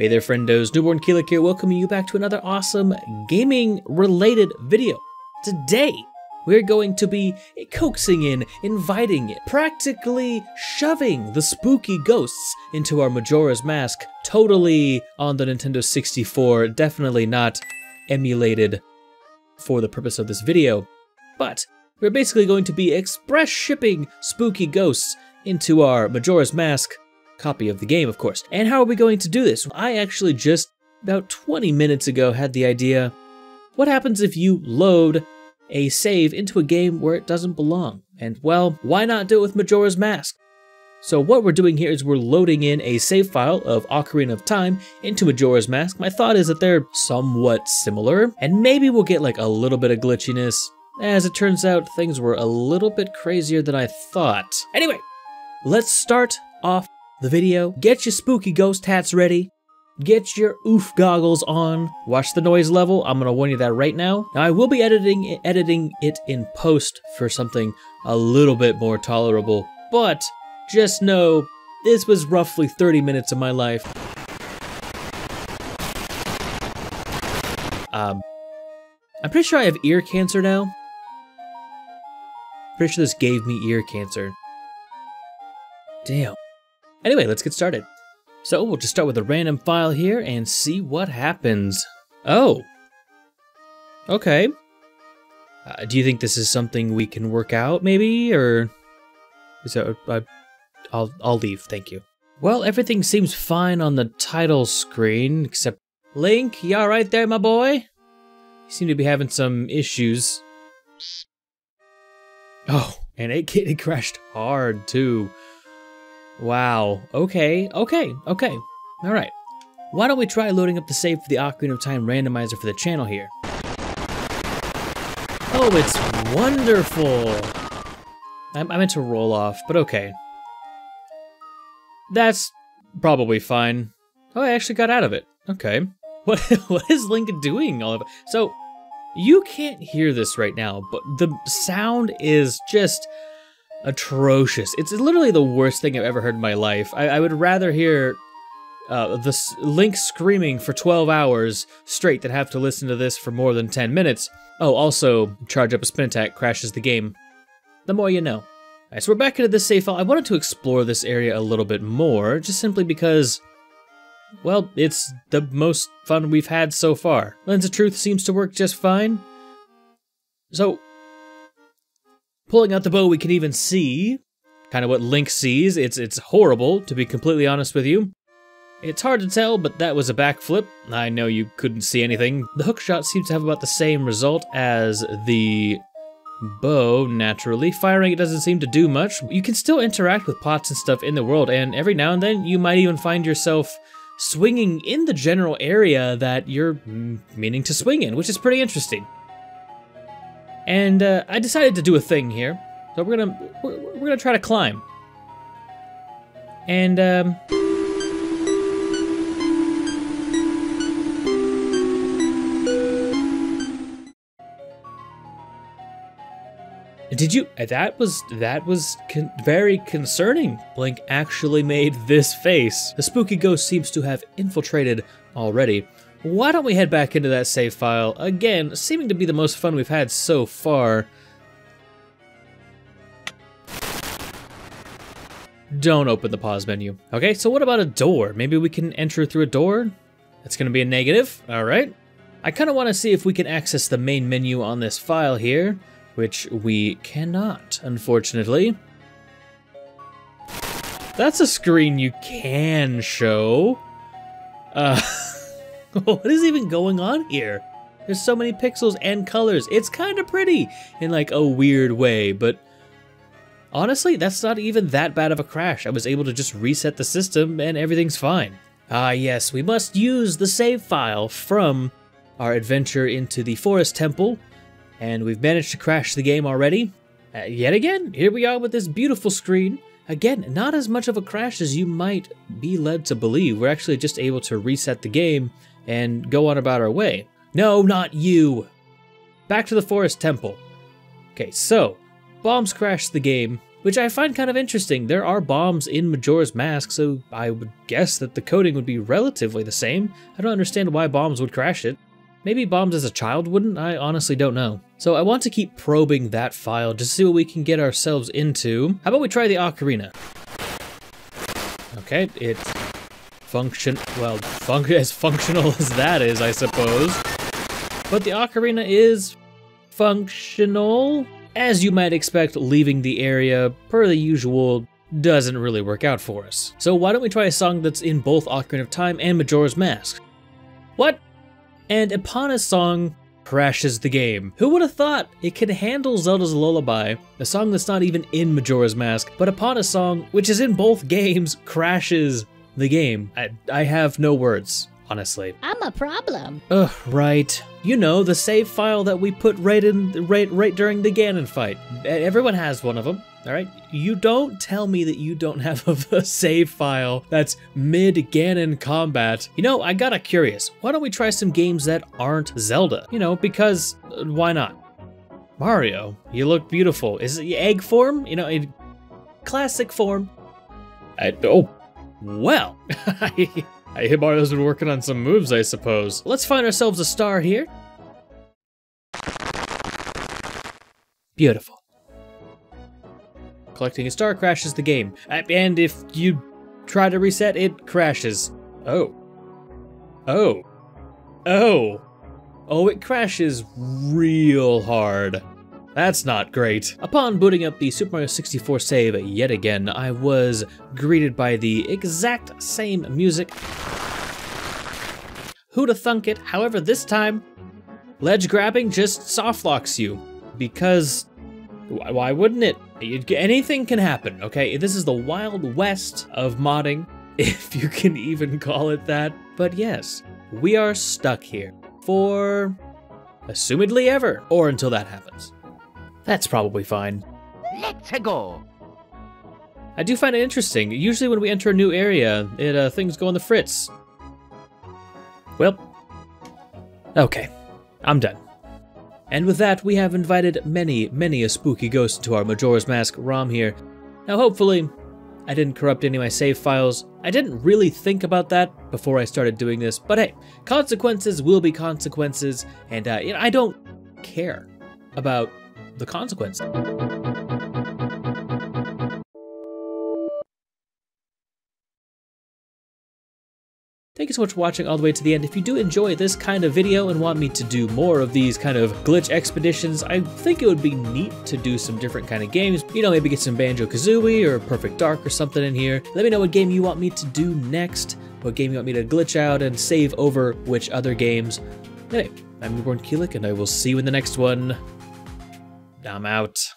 Hey there friendos, Newborn Kilik here, welcoming you back to another awesome gaming related video. Today, we're going to be coaxing in, inviting, practically shoving the spooky ghosts into our Majora's Mask, totally on the Nintendo 64, definitely not emulated for the purpose of this video. But we're basically going to be express shipping spooky ghosts into our Majora's Mask copy of the game, of course. And how are we going to do this? I actually just about 20 minutes ago had the idea, what happens if you load a save into a game where it doesn't belong? And well, why not do it with Majora's Mask? So what we're doing here is we're loading in a save file of Ocarina of Time into Majora's Mask. My thought is that they're somewhat similar, and maybe we'll get like a little bit of glitchiness. As it turns out, things were a little bit crazier than I thought. Anyway, let's start off the video. Get your spooky ghost hats ready. Get your oof goggles on. Watch the noise level. I'm gonna warn you that right now. Now I will be editing editing it in post for something a little bit more tolerable. But just know this was roughly 30 minutes of my life. Um, I'm pretty sure I have ear cancer now. Pretty sure this gave me ear cancer. Damn. Anyway, let's get started. So we'll just start with a random file here and see what happens. Oh. Okay. Uh, do you think this is something we can work out, maybe, or is that? Uh, I'll I'll leave. Thank you. Well, everything seems fine on the title screen, except Link. You all right there, my boy? You seem to be having some issues. Oh, and it, it crashed hard too. Wow. Okay, okay, okay. All right. Why don't we try loading up the save for the Ocarina of Time randomizer for the channel here? Oh, it's wonderful! I, I meant to roll off, but okay. That's probably fine. Oh, I actually got out of it. Okay. What what is Link doing all of it? So, you can't hear this right now, but the sound is just atrocious. It's literally the worst thing I've ever heard in my life. I, I would rather hear uh, the Link screaming for 12 hours straight than have to listen to this for more than 10 minutes. Oh, also, charge up a spin attack crashes the game. The more you know. Alright, so we're back into this save file. I wanted to explore this area a little bit more, just simply because, well, it's the most fun we've had so far. Lens of Truth seems to work just fine. So, Pulling out the bow, we can even see kind of what Link sees. It's it's horrible, to be completely honest with you. It's hard to tell, but that was a backflip. I know you couldn't see anything. The hookshot seems to have about the same result as the bow, naturally. Firing it doesn't seem to do much. You can still interact with pots and stuff in the world, and every now and then you might even find yourself swinging in the general area that you're meaning to swing in, which is pretty interesting. And uh, I decided to do a thing here. So we're gonna we're, we're gonna try to climb. And um, Did you? That was that was con very concerning. Blink actually made this face. The spooky ghost seems to have infiltrated already. Why don't we head back into that save file? Again, seeming to be the most fun we've had so far. Don't open the pause menu. Okay, so what about a door? Maybe we can enter through a door? That's gonna be a negative, all right. I kinda wanna see if we can access the main menu on this file here, which we cannot, unfortunately. That's a screen you can show. Uh, what is even going on here? There's so many pixels and colors. It's kind of pretty in like a weird way, but honestly, that's not even that bad of a crash. I was able to just reset the system and everything's fine. Ah yes, we must use the save file from our adventure into the Forest Temple, and we've managed to crash the game already. Uh, yet again, here we are with this beautiful screen. Again, not as much of a crash as you might be led to believe. We're actually just able to reset the game and go on about our way. No, not you! Back to the Forest Temple. Okay, so, bombs crash the game, which I find kind of interesting. There are bombs in Majora's Mask, so I would guess that the coding would be relatively the same. I don't understand why bombs would crash it. Maybe bombs as a child wouldn't? I honestly don't know. So I want to keep probing that file just to see what we can get ourselves into. How about we try the ocarina? Okay, it's function, well, fun as functional as that is, I suppose. But the ocarina is functional. As you might expect, leaving the area, per the usual, doesn't really work out for us. So why don't we try a song that's in both Ocarina of Time and Majora's Mask? What? And Epona's song crashes the game. Who would have thought it could handle Zelda's Lullaby, a song that's not even in Majora's Mask, but Epona's song, which is in both games, crashes the game. I, I have no words honestly. I'm a problem. Ugh, right. You know, the save file that we put right in right right during the Ganon fight. Everyone has one of them. All right, you don't tell me that you don't have a, a save file that's mid Ganon combat. You know, I got a curious. Why don't we try some games that aren't Zelda? You know, because uh, why not? Mario, you look beautiful. Is it egg form? You know, in classic form. I, oh, well. Mario's been working on some moves, I suppose. Let's find ourselves a star here. Beautiful. Collecting a star crashes the game. Uh, and if you try to reset, it crashes. Oh. Oh. Oh. Oh, it crashes real hard. That's not great. Upon booting up the Super Mario 64 save yet again, I was greeted by the exact same music. Who'da thunk it? However, this time, ledge grabbing just soft locks you. Because why wouldn't it? Anything can happen, okay? This is the wild west of modding, if you can even call it that. But yes, we are stuck here for assumedly ever, or until that happens. That's probably fine. Let's go. I do find it interesting. Usually when we enter a new area, it uh, things go on the fritz. Well, okay, I'm done. And with that, we have invited many, many a spooky ghost into our Majora's Mask ROM here. Now hopefully, I didn't corrupt any of my save files. I didn't really think about that before I started doing this, but hey, consequences will be consequences, and uh, you know, I don't care about the consequence. Thank you so much for watching all the way to the end. If you do enjoy this kind of video and want me to do more of these kind of glitch expeditions, I think it would be neat to do some different kind of games. You know, maybe get some Banjo-Kazooie or Perfect Dark or something in here. Let me know what game you want me to do next, what game you want me to glitch out and save over which other games. Anyway, I'm Newborn Kilik, and I will see you in the next one. I'm out.